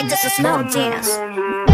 like just a small dance.